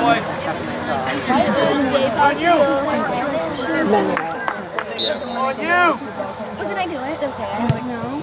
boys. On you. On you. What can I do? It's okay. I don't know.